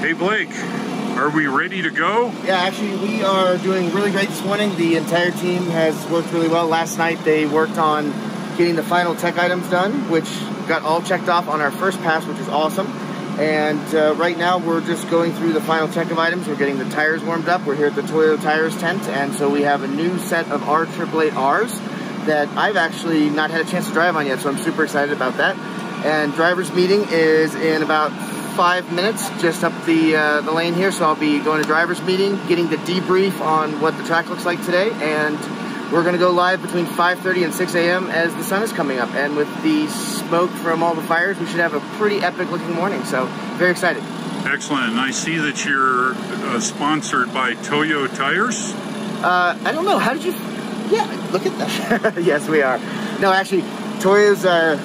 Hey Blake, are we ready to go? Yeah, actually, we are doing really great this morning. The entire team has worked really well. Last night, they worked on getting the final tech items done, which got all checked off on our first pass, which is awesome. And uh, right now, we're just going through the final tech of items. We're getting the tires warmed up. We're here at the Toyota Tires tent, and so we have a new set of R888Rs that I've actually not had a chance to drive on yet, so I'm super excited about that. And driver's meeting is in about five minutes, just up the uh, the lane here. So I'll be going to driver's meeting, getting the debrief on what the track looks like today, and we're going to go live between 5.30 and 6 a.m. as the sun is coming up. And with the smoke from all the fires, we should have a pretty epic looking morning. So very excited. Excellent. And I see that you're uh, sponsored by Toyo Tires. Uh, I don't know. How did you? Yeah, look at that. yes, we are. No, actually, Toyo's uh,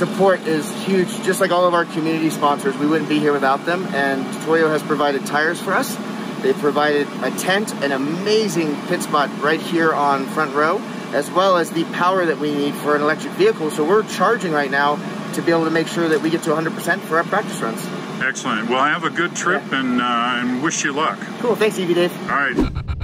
support is huge. Just like all of our community sponsors, we wouldn't be here without them. And Toyo has provided tires for us. They provided a tent, an amazing pit spot right here on front row, as well as the power that we need for an electric vehicle. So we're charging right now to be able to make sure that we get to 100% for our practice runs. Excellent. Well, have a good trip yeah. and, uh, and wish you luck. Cool. Thanks, EV Dave. All right.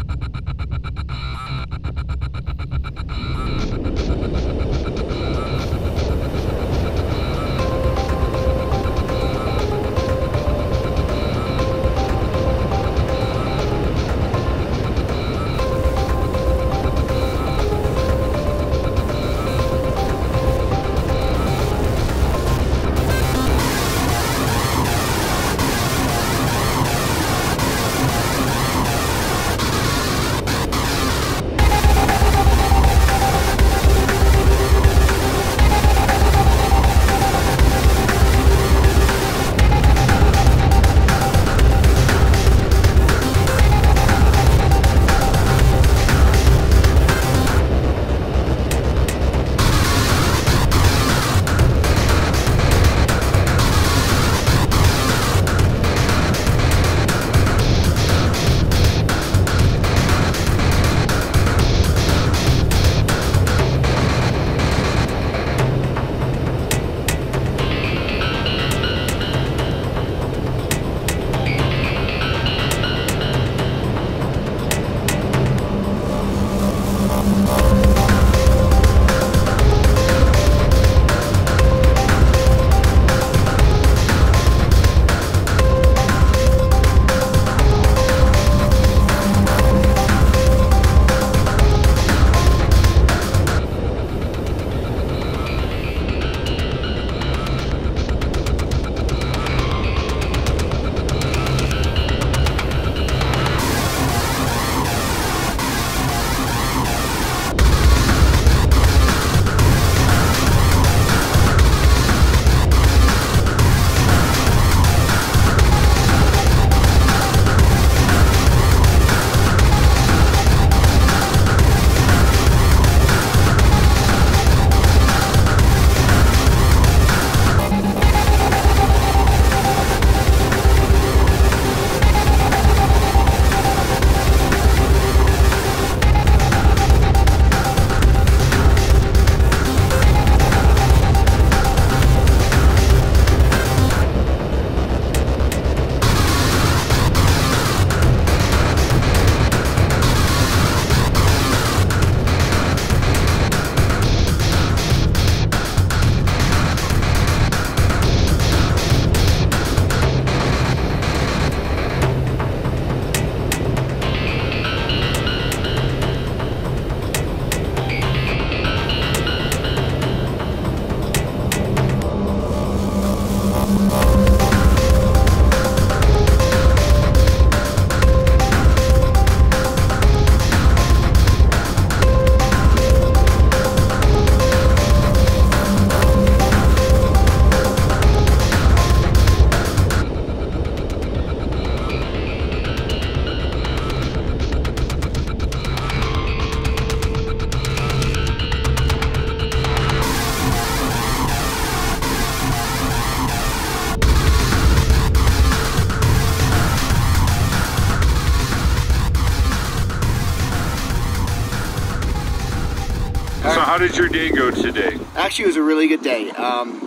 Did your day go today? Actually, it was a really good day. Um,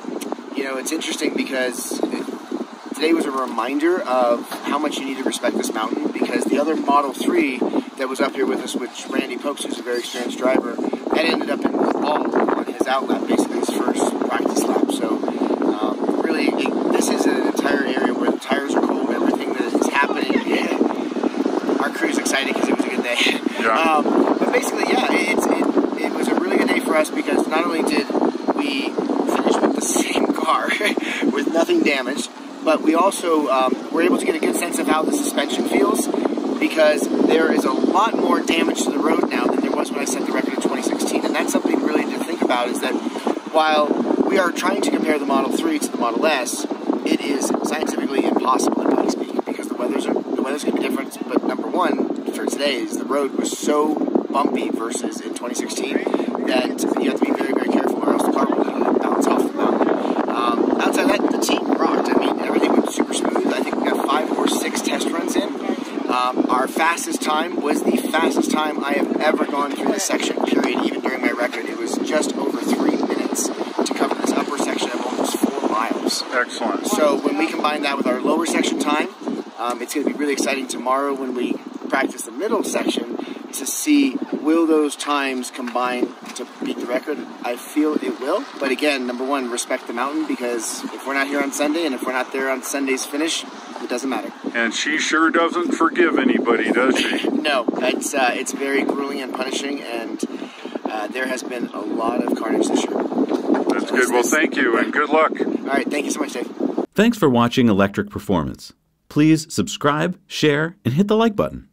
you know, it's interesting because today was a reminder of how much you need to respect this mountain because the other Model 3 that was up here with us, which Randy Pobst, who's a very experienced driver, that ended up in the wall on his outlap, basically his first practice lap. So, um, really, it, this is an entire area where the tires are cold, everything that is happening. Yeah. Our crew's excited because it was a good day. Yeah. Um, but basically, yeah, it, it was a really good day for us because not only did we finish with the same car with nothing damaged, but we also um, were able to get a good sense of how the suspension feels because there is a lot more damage to the road now than there was when I set the record in 2016. And that's something really to think about is that while we are trying to compare the Model 3 to the Model S, it is scientifically impossible in body speaking because the weather's are, the weather's going to be different. But number one for today is the road was so bumpy versus in 2016 that you have to be very very careful or else the car will bounce off the mountain. Um, outside that, the team rocked. I mean, everything went super smooth. I think we got five or six test runs in. Um, our fastest time was the fastest time I have ever gone through this section, period, even during my record. It was just over three minutes to cover this upper section of almost four miles. Excellent. So when we combine that with our lower section time, um, it's going to be really exciting tomorrow when we practice the middle section to see will those times combine to beat the record. I feel it will, but again, number one, respect the mountain because if we're not here on Sunday and if we're not there on Sunday's finish, it doesn't matter. And she sure doesn't forgive anybody, does she? No, it's uh, it's very grueling and punishing, and uh, there has been a lot of carnage this year. That's good. Well, thank you and good luck. All right, thank you so much, Dave. Thanks for watching Electric Performance. Please subscribe, share, and hit the like button.